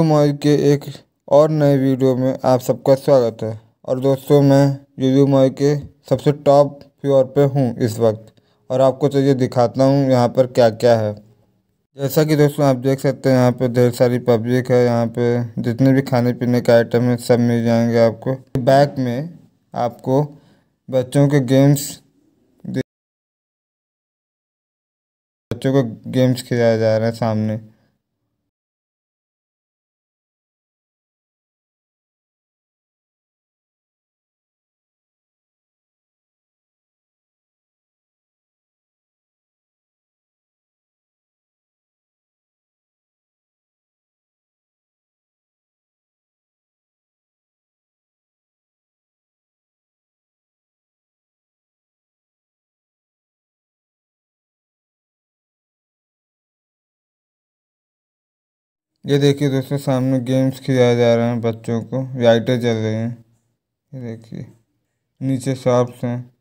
UV mall के एक और नए वीडियो में आप सबका स्वागत है। और दोस्तों, मैं यूवी मॉल के सबसे टॉप फ्लोर पे हूँ इस वक्त। और आपको चलिए दिखाता हूँ यहाँ पर क्या क्या है। जैसा कि दोस्तों, आप देख सकते हैं यहाँ पे ढेर सारी पब्लिक है। यहाँ पे जितने भी खाने पीने के आइटम है, सब मिल जाएँगे आपको। बैक में आपको बच्चों के गेम्स बच्चों को गेम्स खिलाए जा रहे हैं सामने। ये देखिए दोस्तों, सामने गेम्स खिलाए जा रहे हैं बच्चों को। लाइटें जल रही हैं। ये देखिए, नीचे शॉप्स हैं।